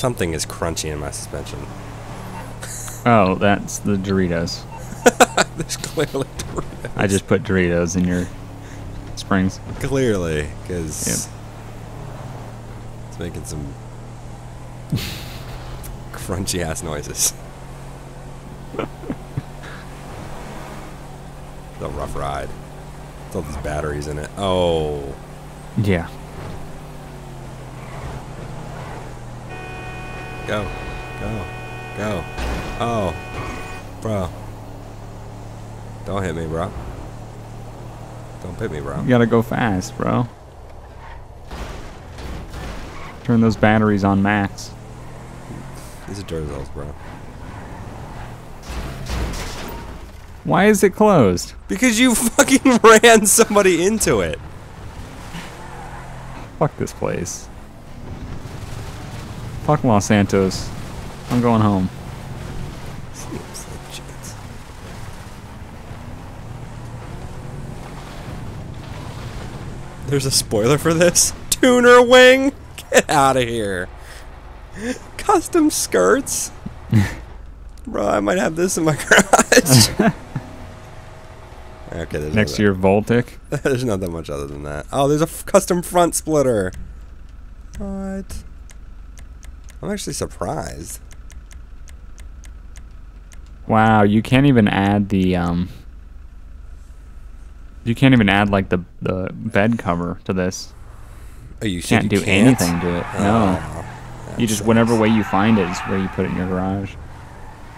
Something is crunchy in my suspension. Oh, that's the Doritos. There's clearly Doritos. I just put Doritos in your springs. Clearly, because Yep. it's making some crunchy ass noises. it's a rough ride. It's all these batteries in it. Oh. Yeah. Go. Go. Go. Oh. Bro. Don't hit me, bro. Don't hit me, bro. You gotta go fast, bro. Turn those batteries on max. These are Durzels, bro. Why is it closed? Because you fucking ran somebody into it. Fuck this place. Fuck Los Santos. I'm going home. Seems legit. There's a spoiler for this? Tuner wing? Get out of here. Custom skirts? Bro, I might have this in my garage. okay, there's Next not to your Voltic. there's not that much other than that. Oh, there's a f- custom front splitter. What? I'm actually surprised. Wow, you can't even add the um you can't even add like the the bed cover to this. Oh, you can't you do can't? anything to it. No. Oh, You just whatever way you find it is where you put it in your garage.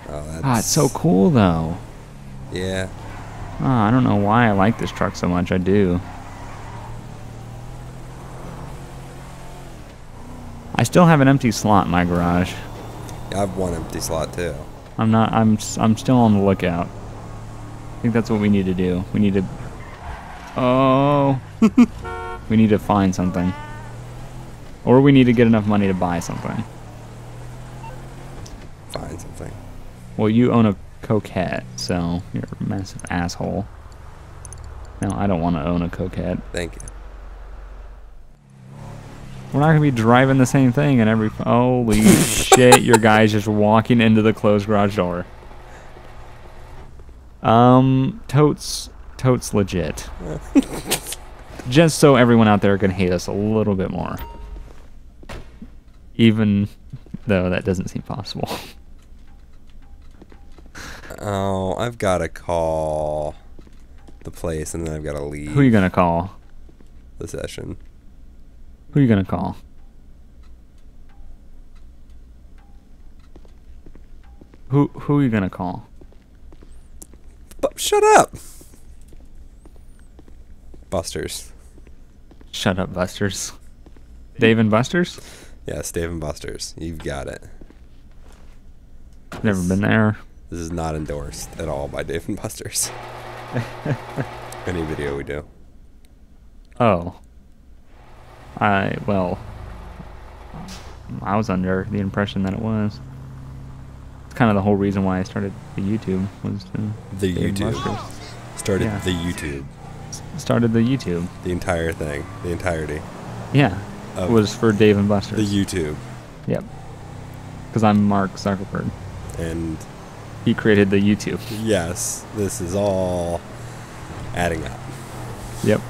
Oh, that's Ah, it's so cool though. Yeah. Ah, I don't know why I like this truck so much. I do. I still have an empty slot in my garage. I have one empty slot too. I'm not. I'm. s- I'm still on the lookout. I think that's what we need to do. We need to. Oh. we need to find something. Or we need to get enough money to buy something. Find something. Well, you own a coquette, so you're a massive asshole. No, I don't want to own a coquette. Thank you. We're not gonna be driving the same thing in every. Holy shit! Your guy's just walking into the closed garage door. Um, totes, totes legit. just so everyone out there can hate us a little bit more. Even though that doesn't seem possible. Oh, I've got to call the place and then I've got to leave Who are you gonna call? the session. Who are you gonna call? Who who you gonna call? But shut up. Busters. Shut up, Busters. Dave and Busters? Yes, Dave and Busters. You've got it. Never been there. This is not endorsed at all by Dave and Busters. Any video we do. Oh. I well I was under the impression that it was. It's kind of the whole reason why I started the YouTube was to The YouTube. Started Yeah. the YouTube. Started the YouTube. The entire thing. The entirety. Yeah. It was for Dave and Busters. the YouTube. Yep. Because I'm Mark Zuckerberg. And He created the YouTube. yes, this is all adding up. Yep.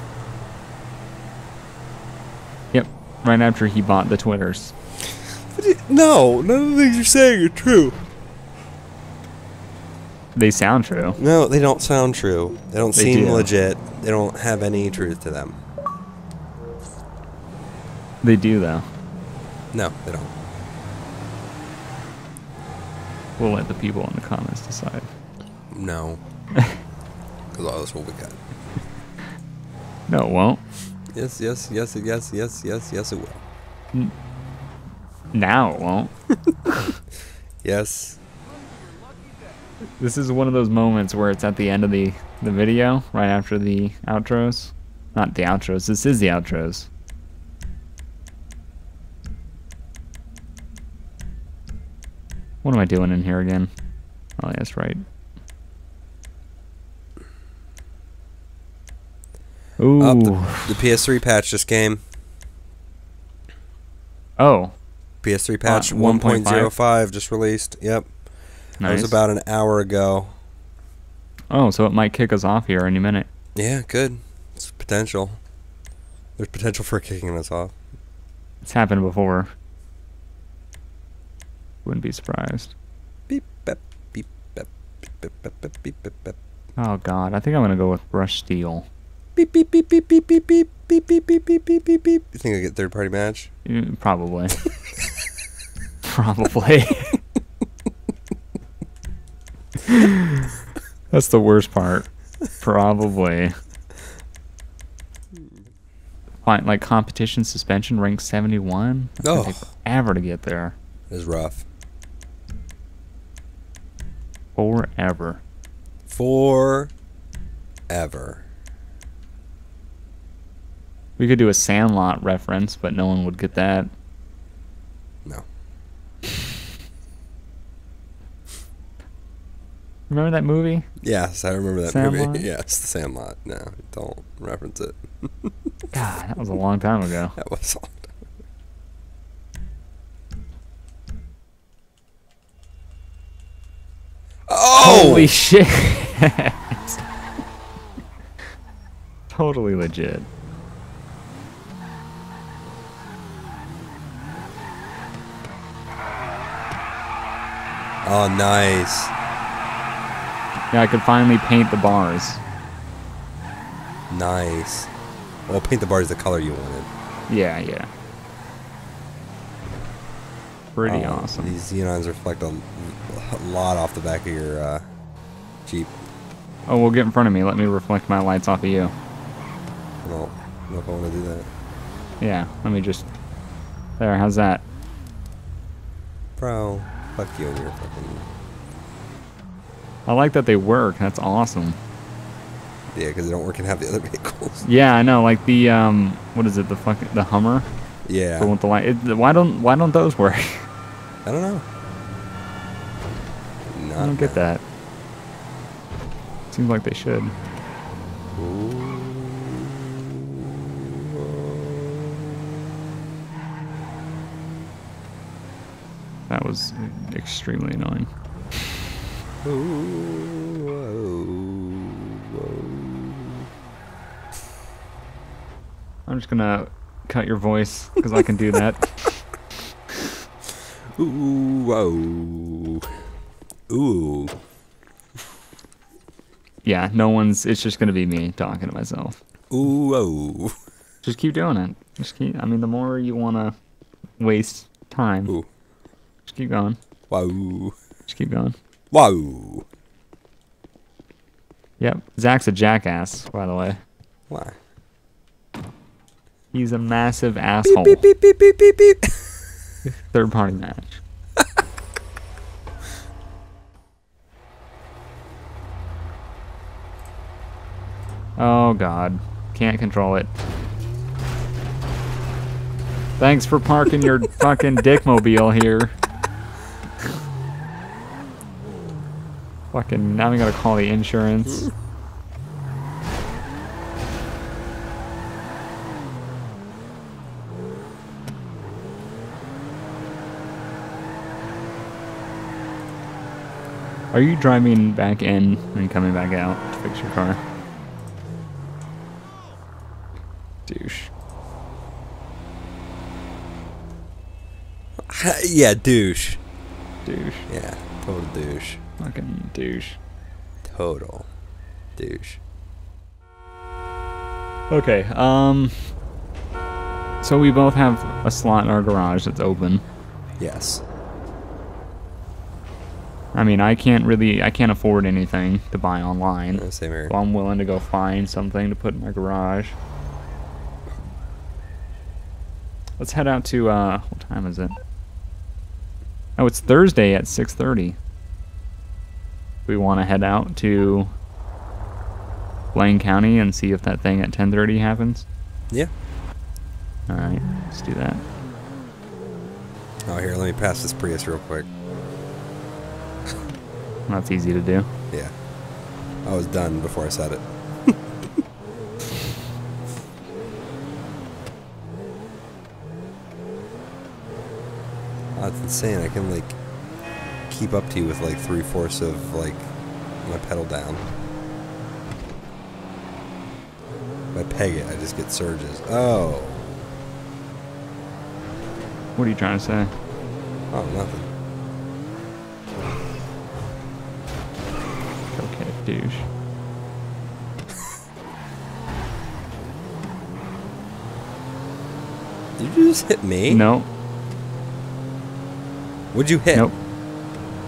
Yep. Right after he bought the Twitters. No, none of the things you're saying are true. They sound true. No, they don't sound true. They don't They seem do. legit. They don't have any truth to them. They do though. No, they don't. We'll let the people in the comments decide. No. Because all this will be cut. No, it won't. Yes, yes, yes, yes, yes, yes, yes, it will. Now it won't. Yes. This is one of those moments where it's at the end of the, the video, right after the outros. Not the outros, this is the outros. What am I doing in here again? Oh, that's right. Ooh. Oh, the, the PS3 patch just came. oh. PS3 patch Uh, 1.05 just released. Yep. That was about an hour ago. oh, so it might kick us off here any minute. Yeah, good. It's potential. There's potential for kicking us off. It's happened before. Wouldn't be surprised. Beep, bep, beep, bep, beep, bep, bep, bep, beep, bep, bep. Oh god, I think I'm gonna go with brush steel. Beep, beep, beep, beep, beep, beep, beep, beep, beep, beep, beep, beep, beep, beep. You think I get third party match? Mm, Probably. Probably. That's the worst part. Probably. Fine, like competition suspension rank 71? That's take Oh. forever to get there. It is rough. Forever. Forever. We could do a Sandlot reference, but no one would get that. No. Remember that movie? Yes, I remember that Sandlot? movie. Yes, The Sandlot. No, don't reference it. God, that was a long time ago. That was all. Oh! Holy shit! totally legit. Oh, nice. Yeah, I could finally paint the bars. Nice. Well, paint the bars the color you wanted. Yeah, yeah. Pretty Oh, awesome. These xenons reflect a, a lot off the back of your uh, Jeep. Oh, well, get in front of me. Let me reflect my lights off of you. I don't know if I want to do that. Yeah, let me just. There, how's that? Bro, fuck you and your fucking. I like that they work. That's awesome. Yeah, because they don't work and have the other vehicles. Yeah, I know. Like the um, what is it? The fucking the Hummer. Yeah. The one with the light. It, why don't why don't those work? I don't know. I don't get that. Seems like they should. That was extremely annoying. I'm just gonna cut your voice because I can do that. Ooh, whoa. Ooh. yeah, no one's. It's just gonna be me talking to myself. Ooh, whoa. Just keep doing it. Just keep. I mean, the more you wanna waste time, Ooh. Just keep going. Wow. Just keep going. Wow. Yep. Zach's a jackass, by the way. Why? He's a massive asshole. Beep, beep, beep, beep, beep, beep. Third party match. oh god. Can't control it. Thanks for parking your fucking dickmobile here. Fucking now I'm gonna call the insurance. Are you driving back in and coming back out to fix your car? Douche. yeah, douche. Douche. Yeah, total douche. Fucking douche. Total douche. Okay, um. So we both have a slot in our garage that's open. Yes. I mean, I can't really, I can't afford anything to buy online. Uh, Same here. So I'm willing to go find something to put in my garage. Let's head out to, uh, what time is it? Oh, it's Thursday at 6.30. We want to head out to Blaine County and see if that thing at 10.30 happens? Yeah. Alright, let's do that. Oh, here, let me pass this Prius real quick. That's easy to do. Yeah. I was done before I said it. That's insane. I can like keep up to you with like three fourths of like my pedal down. If I peg it, I just get surges. Oh, What are you trying to say? oh, nothing. Okay, douche. Did you just hit me? No. What'd you hit? Nope.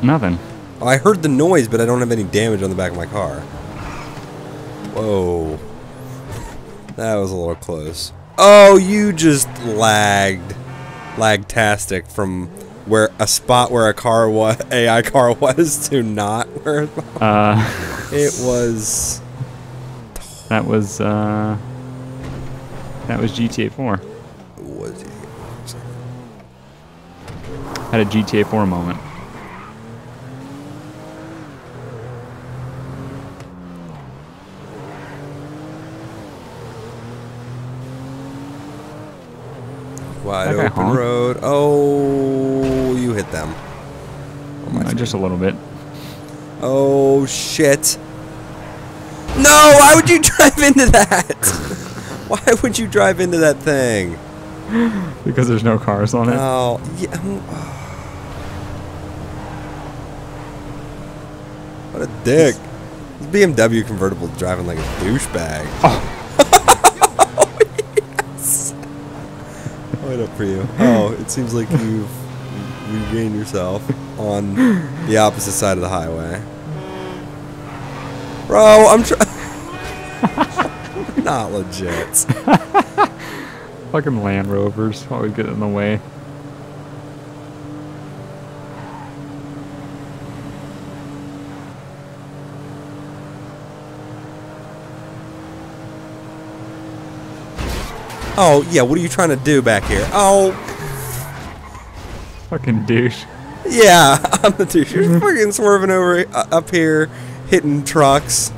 Nothing. Oh, I heard the noise, but I don't have any damage on the back of my car. Whoa. That was a little close. Oh, you just lagged. Lagtastic from where a spot where a car was AI car was to not where Uh, it was that was uh, that was GTA 4. was it? Had a GTA 4 moment. Wide Okay, open honk. road. Oh, you hit them. Oh, my Uh, just a little bit. Oh shit. No, why would you drive into that? why would you drive into that thing? Because there's no cars on it. Oh, yeah. What a dick. This BMW convertible driving like a douchebag. Oh. oh yes. Wait up for you. Oh, it seems like you've regained yourself on the opposite side of the highway. Bro, I'm trying. Not legit. Fucking Land Rovers always get in the way. Oh, yeah, what are you trying to do back here? Oh, Fucking douche. yeah, I'm the douche. You're fucking swerving over uh, up here, hitting trucks.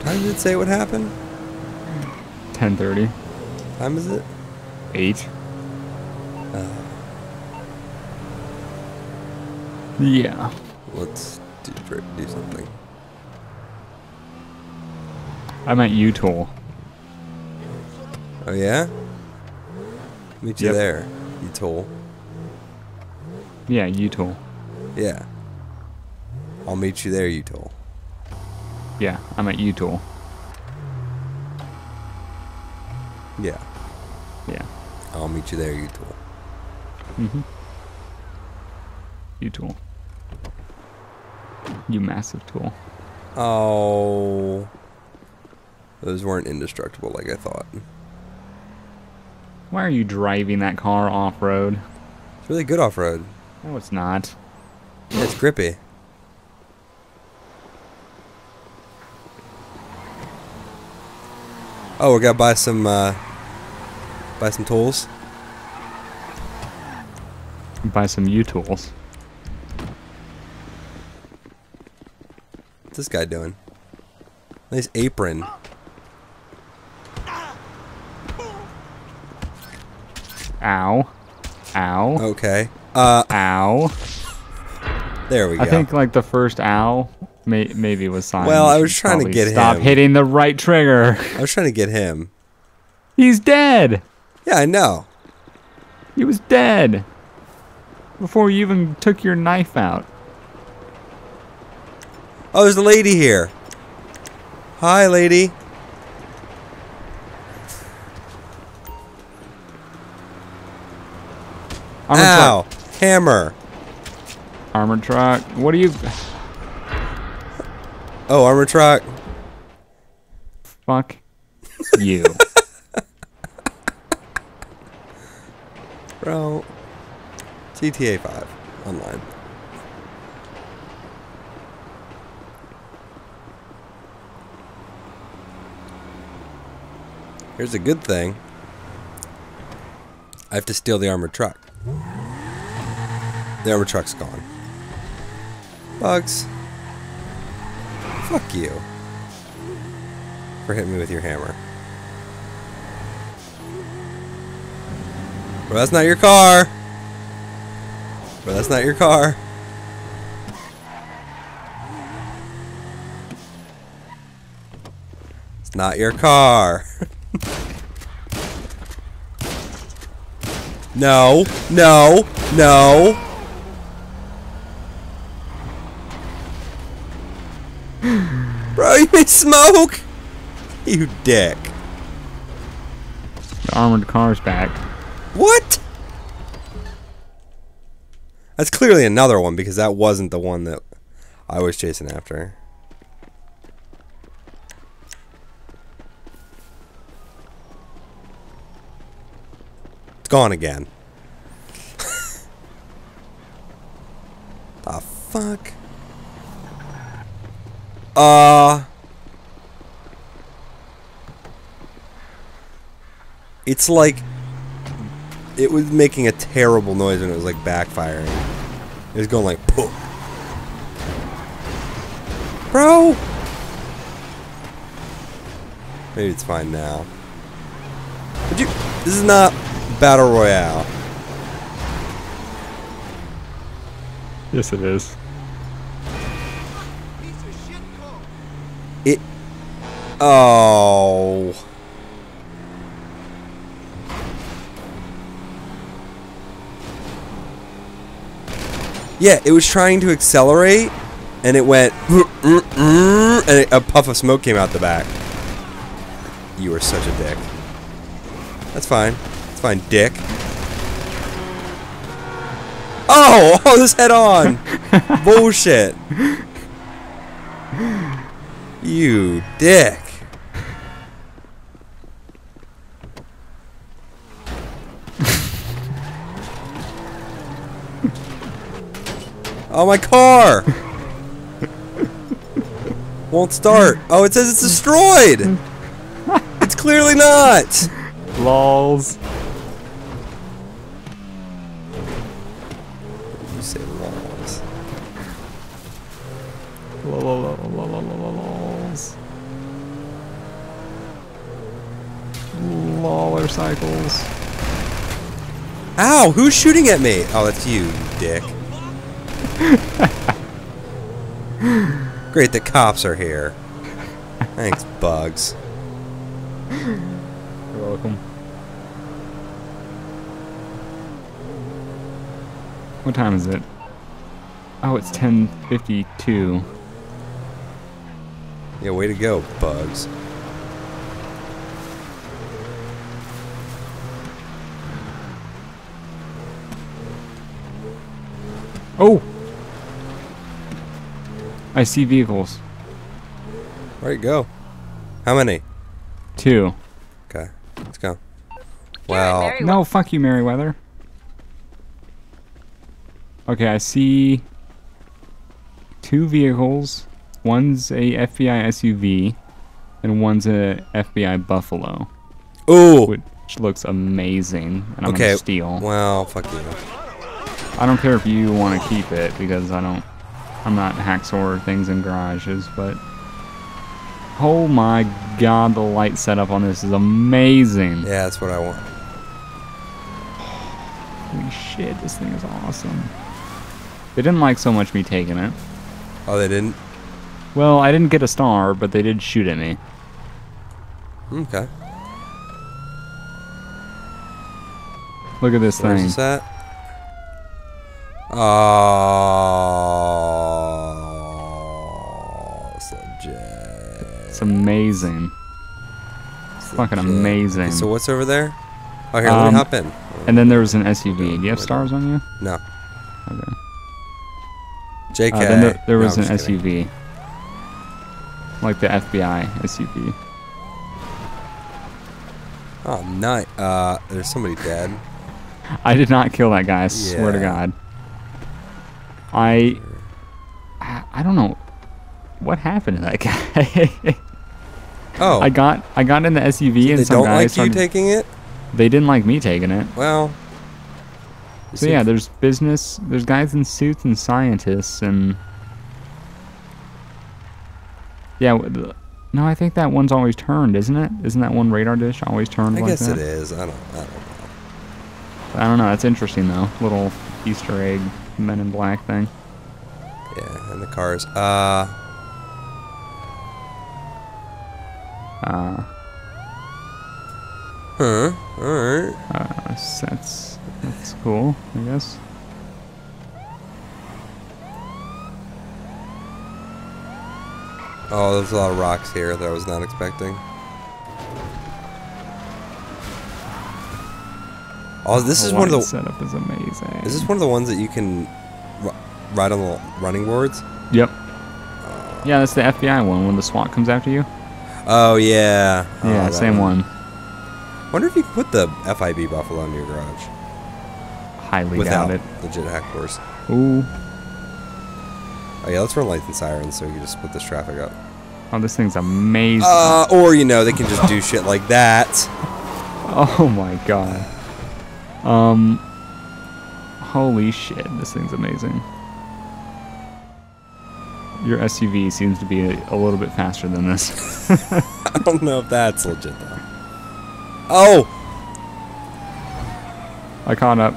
Time did it say what happened? 1030. Time is it? 8. Uh, Yeah. let's do, do something. I'm at U-Tool. Oh yeah? Meet you Yep. there, you tool. Yeah, U-Tool. Yeah. I'll meet you there, you tool. Yeah, I'm at U-Tool. Yeah. Yeah. I'll meet you there, you tool. Mm-hmm. U-Tool. You massive tool. Oh. Those weren't indestructible like I thought. Why are you driving that car off-road? It's really good off road. No, it's not. Yeah, it's grippy. Oh, we gotta buy some uh buy some tools. Buy some U-Tools. What's this guy doing? Nice apron. Ow. Ow. Okay. Uh Ow. there we go. I think like the first ow may, maybe was sign. Well, I was trying to get Stop him. Stop hitting the right trigger. I was trying to get him. He's dead. Yeah, I know. He was dead. Before you even took your knife out. Oh, there's a lady here. Hi, lady. Armored Ow. truck. Hammer. Armor truck. What are you? Oh, armor truck. Fuck you. Bro. GTA 5 online. Here's a good thing. I have to steal the armored truck. The armored truck's gone. Buggs. Fuck you. For hitting me with your hammer. Bro, that's not your car. Bro, that's not your car. It's not your car. no, no, no. Bro, you made smoke! You dick. The armored car's back. What? That's clearly another one because that wasn't the one that I was chasing after. It's gone again. the fuck? Uh. It's like it was making a terrible noise when it was like backfiring. It was going like poof. Bro! Maybe it's fine now. Would you this is not Battle Royale. Yes, it is. It Oh Yeah, it was trying to accelerate, and it went, and a puff of smoke came out the back. You are such a dick. That's fine. It's fine, dick. Oh, oh, this head on. Bullshit. You dick. Oh, my car! Won't start. Oh, it says it's destroyed! it's clearly not! Lols. You say lols. Lols. Loller cycles. Ow, who's shooting at me? Oh, that's you, you dick. Great, the cops are here. Thanks, Buggs. You're welcome. What time is it? Oh, it's 10:52. Yeah, way to go, Buggs. Oh! I see vehicles. Where'd it go? How many? Two. Okay, let's go. Wow. Very No, fuck you, Merryweather. Okay, I see two vehicles. One's a FBI SUV, and one's a FBI Buffalo, Ooh! which looks amazing. And I'm Okay. gonna steal. Well, fuck you. I don't care if you want to keep it because I don't. I'm not hacksaw things in garages, but oh my god, the light setup on this is amazing. Yeah, that's what I want. Holy shit, this thing is awesome. They didn't like so much me taking it. Oh, they didn't? Well, I didn't get a star, but they did shoot at me. Okay. Look at this Where's thing. this at? Oh, subject. It's amazing. It's fucking amazing. So what's over there? Oh, here, let Um, me hop in. And then there was an SUV. Do you have stars on you? No. Okay. JK. Uh, then there, there was I'm an just kidding. SUV. Like the FBI SUV. Oh, nice. Uh, there's somebody dead. I did not kill that guy, I swear to God. I. I I don't know. What happened to that guy? Oh, I got I got in the SUV they and some don't guys like you taking it. they didn't like me taking it. Well, So yeah, there's business, there's guys in suits and scientists and yeah. the- No, I think that one's always turned, isn't it? Isn't that one radar dish always turned I like guess that? it is. I don't. I don't know. I don't know. That's interesting though. Little Easter egg Men in Black thing. Yeah, and the cars. Uh, Uh, huh. All right. uh, that's that's cool, I guess. Oh, there's a lot of rocks here that I was not expecting. Oh, this is one of the. setup is amazing. Is this one of the ones that you can ri- ride on the running boards? Yep. Yeah, that's the FBI one when the SWAT comes after you. Oh yeah. Oh, yeah, that same one. Wonder if you can put the FIB Buffalo in your garage Highly without doubt it. legit hack force. Ooh. Oh yeah, let's run lights and sirens so we can just split this traffic up. Oh, this thing's amazing. Uh, or you know, they can just do shit like that. Oh my god. Um. Holy shit, this thing's amazing. Your SUV seems to be a, a little bit faster than this. I don't know if that's legit though. Oh, I caught up.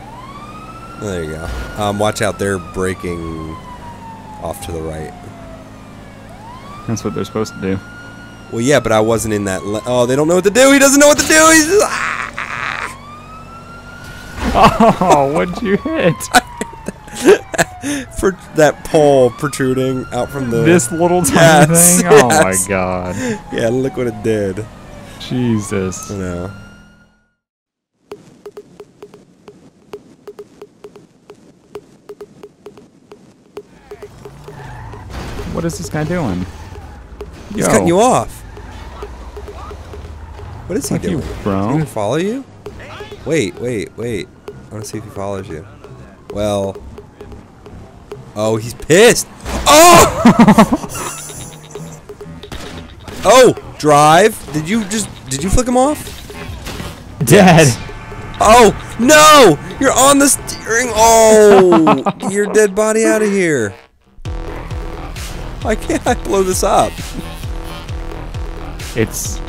there you go. Um, watch out, they're braking off to the right. That's what they're supposed to do. Well, yeah, but I wasn't in that. Le- oh, they don't know what to do. He doesn't know what to do. He's just, ah! Oh, what'd you hit? for that pole protruding out from the. this little tiny Yes, thing? Oh my god. Yeah, look what it did. Jesus. Know. What is this guy doing? He's Yo. cutting you off. What is he you, doing? bro. Is he gonna follow you? Wait, wait, wait. I want to see if he follows you. Well. Oh, he's pissed. Oh! oh, drive. Did you just? Did you flick him off? Dead. Oh no! You're on the steering. Oh, your dead body out of here. Why can't I blow this up? It's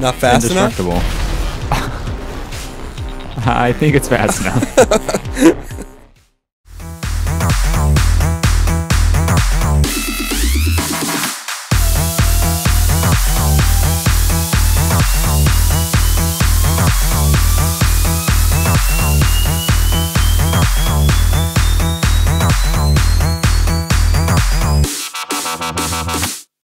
Not fast enough. I think it's fast enough.